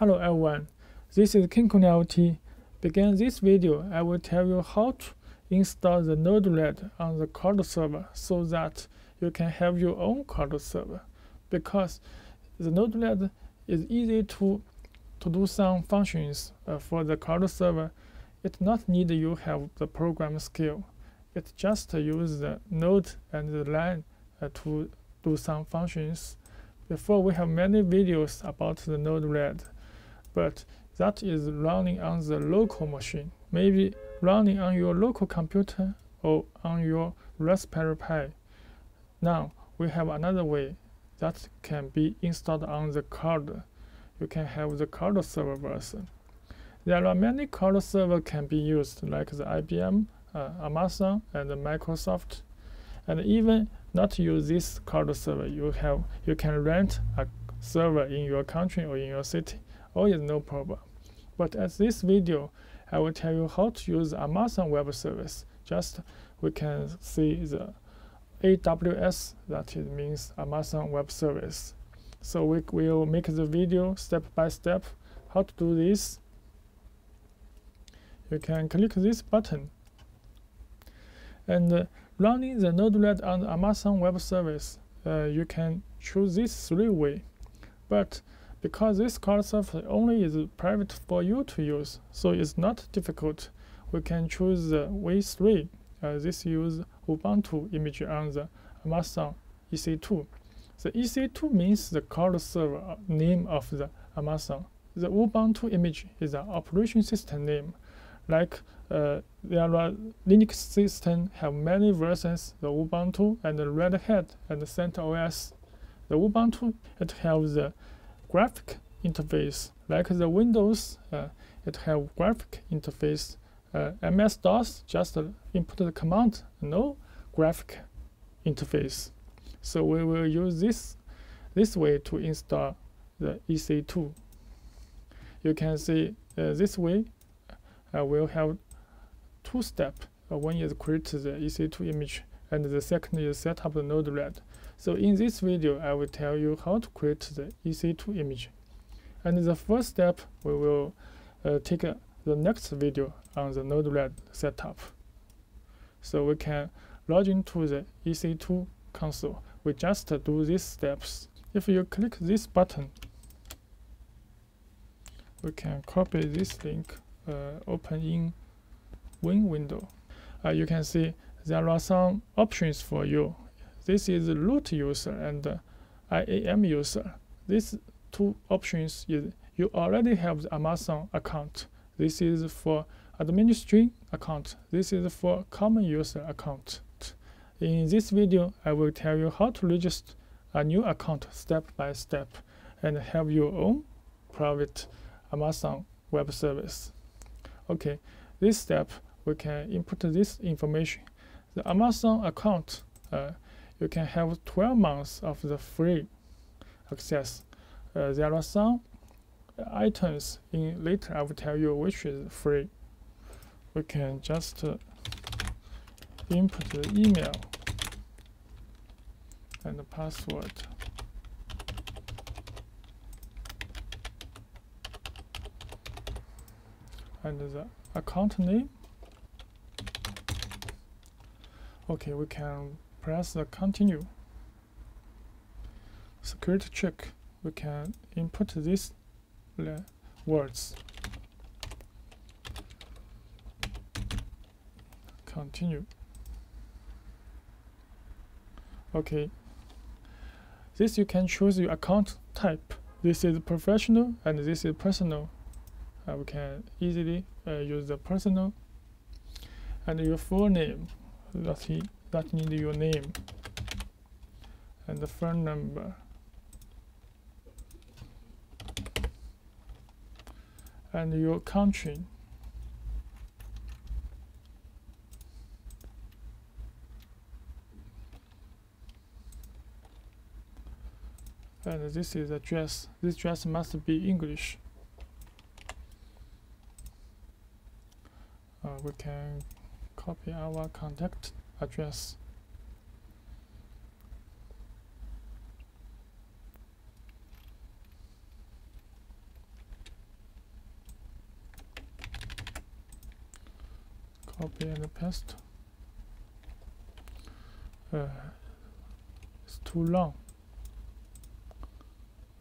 Hello everyone, this is KinCony IoT. Begin this video, I will tell you how to install the Node-RED on the cloud server so that you can have your own cloud server. Because the Node-RED is easy to, to do some functions uh, for the cloud server. It not need you have the program skill. It just use the node and the line uh, to do some functions. Before we have many videos about the Node-RED, but that is running on the local machine, maybe running on your local computer or on your Raspberry Pi. Now we have another way that can be installed on the cloud. You can have the cloud server version. There are many cloud server can be used like the IBM, uh, Amazon, and Microsoft. And even not use this cloud server, you have you can rent a server in your country or in your city. All is no problem. But at this video, I will tell you how to use Amazon Web Service. Just we can see the AWS, that means Amazon Web Service. So we will make the video step by step how to do this. You can click this button. And uh, running the Node-RED on Amazon Web Service, uh, you can choose this three way. But because this cloud server only is private for you to use, so it's not difficult, we can choose the V3. Uh, this use Ubuntu image on the Amazon EC2. The EC2 means the CRUD server uh, name of the Amazon. The Ubuntu image is the operation system name. Like uh, there are Linux system have many versions, the Ubuntu and the Red Hat and the CentOS. The Ubuntu it has the graphic interface like the Windows. Uh, it have graphic interface. Uh, MS-DOS just input the command, no graphic interface. So we will use this this way to install the EC2. You can see uh, this way uh, we'll have two steps. Uh, one is create the EC2 image and the second is set up the Node-RED. So in this video, I will tell you how to create the EC2 image. And the first step, we will uh, take uh, the next video on the Node-RED setup. So we can log into the EC2 console. We just do these steps. If you click this button, we can copy this link, uh, open in Win window. Uh, you can see there are some options for you. This is root user and IAM user. These two options is you already have the Amazon account. This is for administrator account. This is for common user account. In this video, I will tell you how to register a new account step by step and have your own private Amazon web service. Okay, this step we can input this information. The Amazon account, uh, you can have 12 months of the free access. Uh, there are some items in later I will tell you which is free. We can just uh, input the email and the password. And the account name Okay, we can press the continue. Security check. We can input these words. Continue. Okay. This you can choose your account type. This is professional and this is personal. Uh, we can easily uh, use the personal and your full name that he that need your name and the phone number. And your country. And this is address this address must be English. Uh, we can copy our contact address. Copy and paste. Uh, it's too long.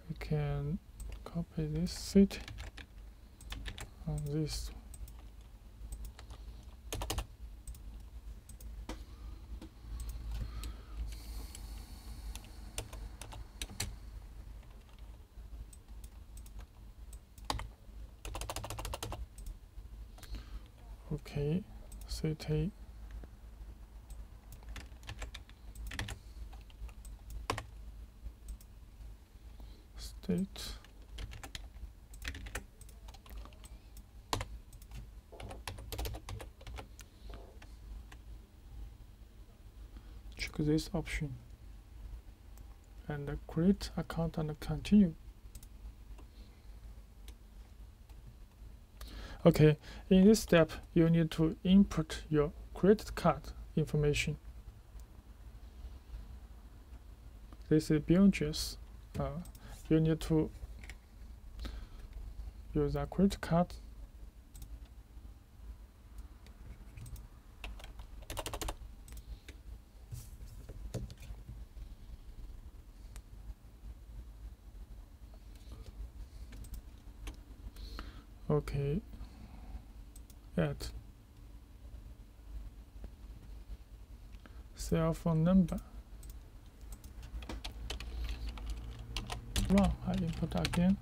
We can copy this city on this okay city state. Check this option and create account and continue Okay, in this step, you need to input your credit card information. This is address. Uh, you need to use a credit card. Okay at cell phone number. Run I input again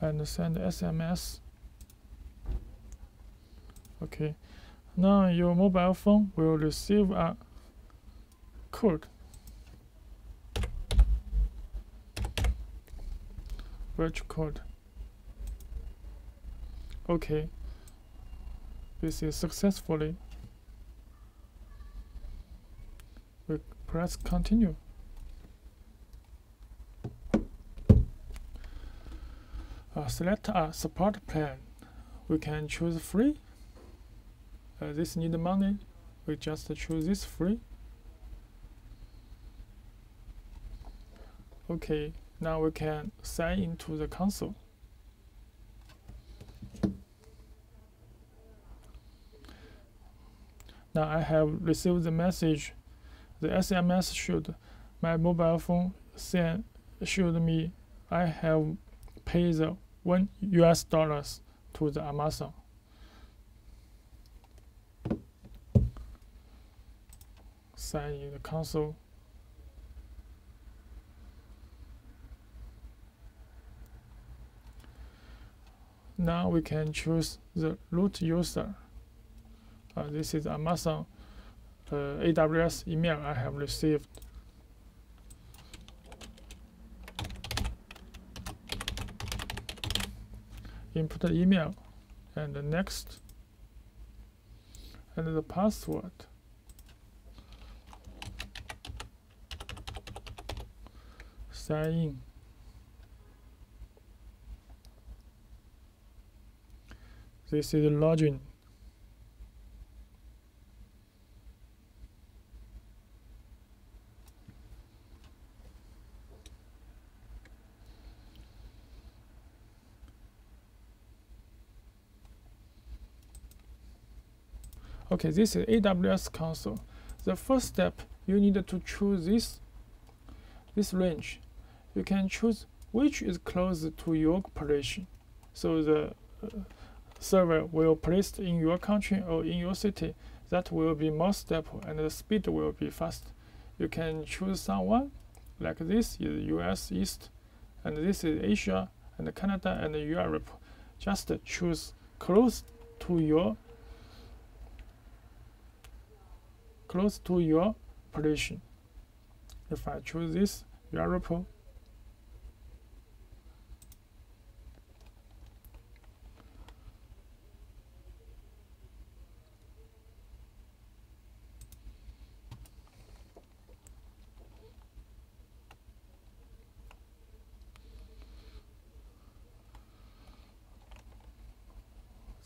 and send SMS okay. Now your mobile phone will receive a code. Virtual code okay. This is successfully. We press continue. Uh, select a support plan. We can choose free. Uh, this need money. We just choose this free. Okay now we can sign into the console Now I have received the message. The SMS should my mobile phone send showed me I have paid the one US dollars to the Amazon. Sign in the console. Now we can choose the root user. Uh, this is Amazon uh, AWS email I have received. Input email and the next and the password. Sign in. This is login. Okay, this is AWS console. The first step, you need to choose this, this range. You can choose which is close to your operation. So the uh, server will place in your country or in your city. That will be more stable and the speed will be fast. You can choose someone like this is US East and this is Asia and Canada and Europe. Just choose close to your close to your position. If I choose this Europe,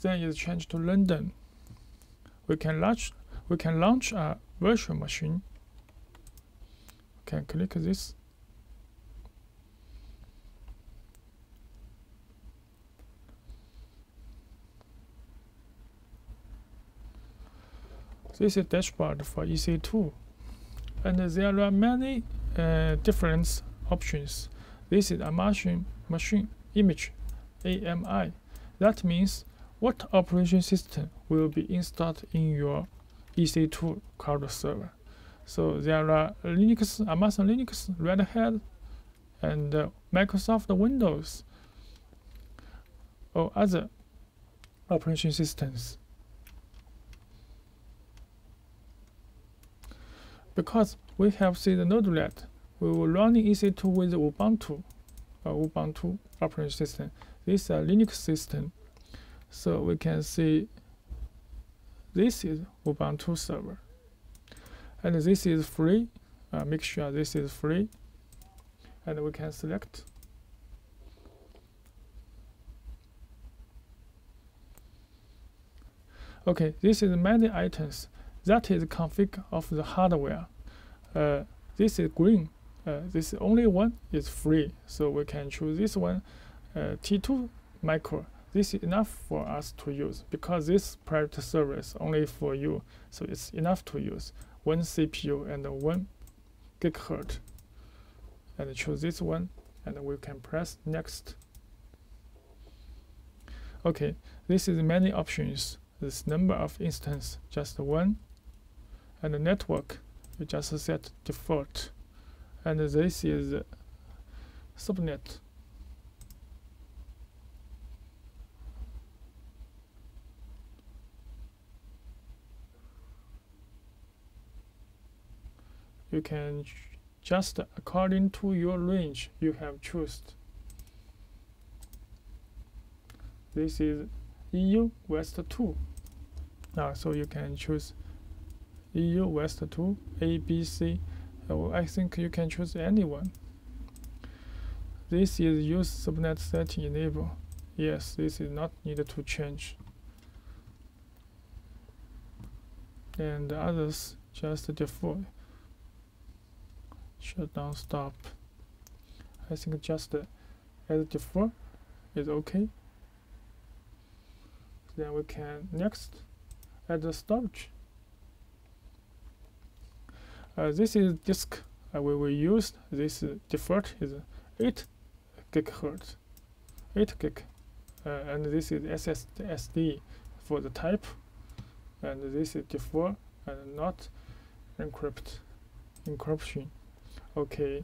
then it's changed to London. We can launch we can launch a virtual machine. We can click this. this is dashboard for EC2 and there are many uh, different options this is a machine machine image AMI that means what operation system will be installed in your EC2 cloud server so there are Linux Amazon Linux Red Hat and uh, Microsoft Windows or other operation systems. Because we have seen the Node-RED, we will run EC2 with Ubuntu, uh, Ubuntu operating system. This is a Linux system, so we can see this is Ubuntu server, and this is free. Uh, make sure this is free, and we can select Okay, this is many items. That is config of the hardware. Uh, this is green. Uh, this only one is free, so we can choose this one. Uh, T2 micro. This is enough for us to use because this private service only for you, so it's enough to use. One CPU and one gigahertz. And choose this one, and we can press next. Okay, this is many options this number of instance just one and the network we just set default and this is subnet you can just according to your range you have chosen this is EU West 2 uh, so you can choose EU West 2, A, B, C. Uh, I think you can choose anyone. This is use subnet setting enable. Yes, this is not needed to change. And the others just default. Shut down stop. I think just uh, as default is okay. Then we can next add the storage. Uh, this is disk uh, we will use. This uh, default is 8 gigahertz, 8 gig, uh, and this is SSD for the type, and this is default and not encrypt encryption. Okay,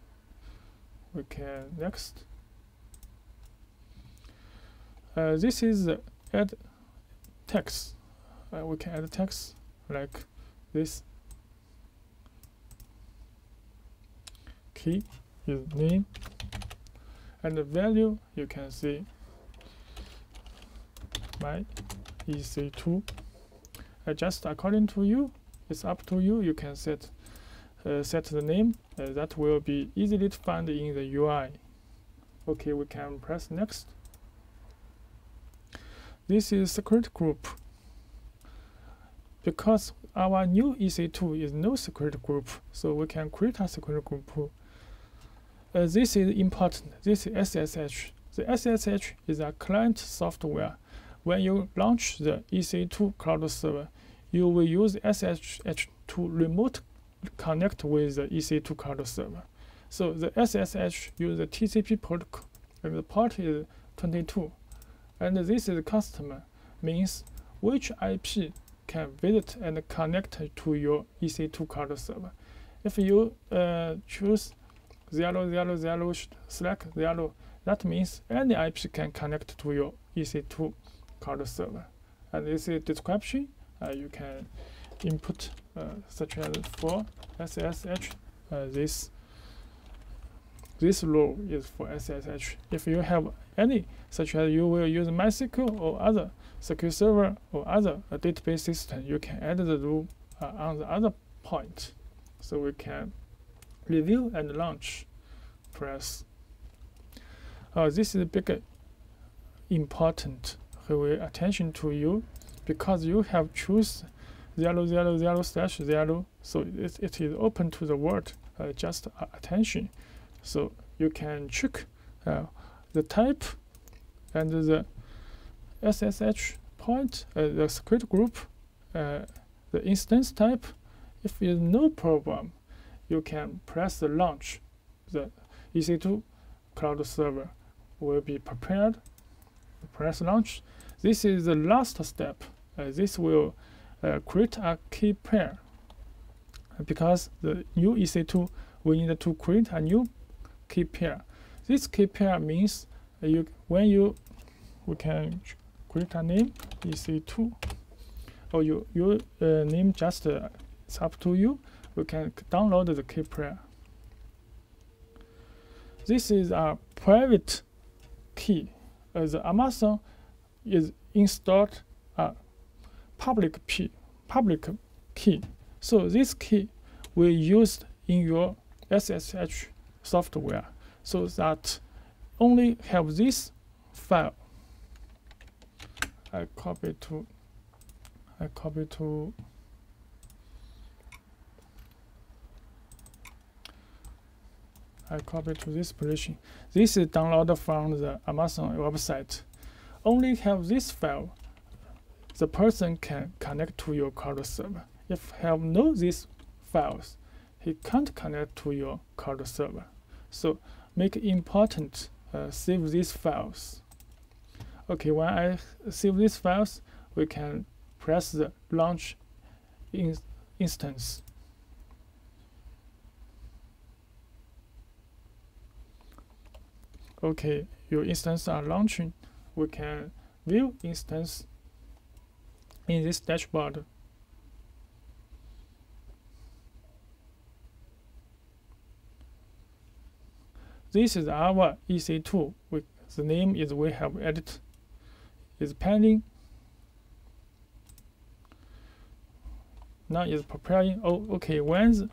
we can next. Uh, this is add text. Uh, we can add text like this. Key is name and the value you can see. My ec2 adjust according to you it's up to you. You can set uh, set the name uh, that will be easily to find in the UI okay we can press next this is secret group because our new EC2 is no secret group, so we can create a secret group. Uh, this is important. This is SSH. The SSH is a client software. When you launch the EC2 cloud server, you will use SSH to remote connect with the EC2 cloud server. So the SSH uses the TCP protocol, and the port is 22. And this is customer, means which IP can visit and connect to your EC2 cloud server. If you uh, choose 000 slash 0, that means any IP can connect to your EC2 cloud server. And this is description. Uh, you can input uh, such as for SSH. Uh, this this role is for SSH. If you have any, such as you will use MySQL or other SQL Server or other database system, you can add the rule uh, on the other point. So we can review and launch. Press. Uh, this is big important with attention to you because you have choose 000 slash 0 so it, it is open to the world uh, just attention so you can check uh, the type and the SSH point, uh, the secret group, uh, the instance type. If there is no problem, you can press the launch. The EC2 cloud server will be prepared. Press launch. This is the last step. Uh, this will uh, create a key pair because the new EC2 we need to create a new key pair. This key pair means you when you we can create a name EC2 or you you uh, name just uh, it's up to you. We can download the key pair. This is a private key. Uh, the Amazon is installed a public key, public key. So this key will used in your SSH software so that only have this file. I copy to I copy to I copy to this position. This is downloaded from the Amazon website. Only have this file, the person can connect to your cloud server. If have no these files, he can't connect to your cloud server. So make important uh, save these files. Okay, when I save these files, we can press the launch in instance. Okay, your instance are launching. We can view instance in this dashboard. This is our EC2. We, the name is we have edit is pending. Now is preparing. Oh, okay. When the,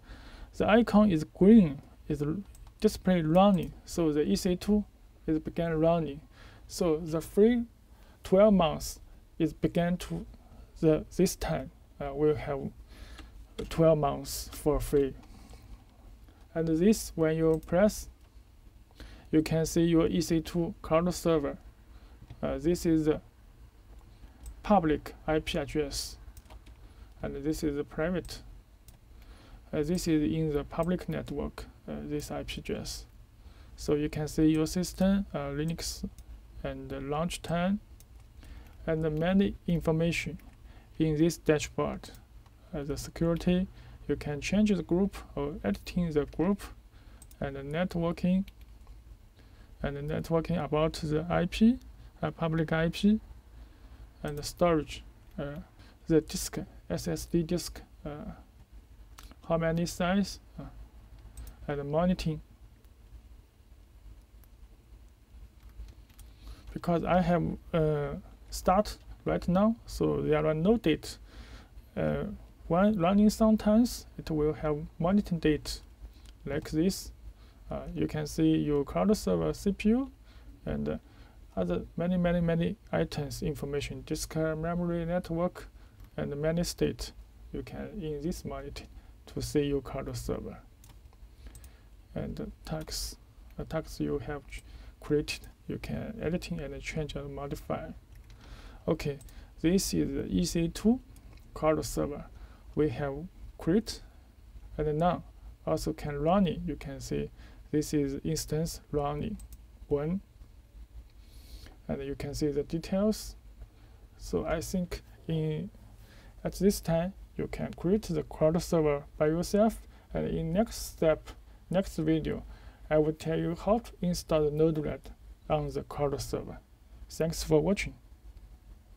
the icon is green, is display running. So the EC2 is began running. So the free 12 months is began to the this time uh, we'll have 12 months for free. And this when you press, you can see your EC2 cloud server. Uh, this is the public IP address, and this is the private. Uh, this is in the public network. Uh, this IP address. So you can see your system, uh, Linux, and launch time, and many information in this dashboard. Uh, the security, you can change the group or editing the group, and the networking, and the networking about the IP, uh, public IP, and the storage, uh, the disk, SSD disk, uh, how many size, uh, and monitoring because I have uh, start right now, so there are no date. Uh, when running sometimes, it will have monitoring date like this. Uh, you can see your cloud server CPU and uh, other many, many, many items information, disk, memory, network, and many state. You can in this monitor to see your cloud server and tags, uh, tags you have created you can editing and change and modify. Okay, this is the EC2 cloud server. We have create and now also can run it. You can see this is instance running one and you can see the details. So I think in at this time you can create the cloud server by yourself and in next step, next video, I will tell you how to install the Node-RED on the cloud server. Thanks for watching.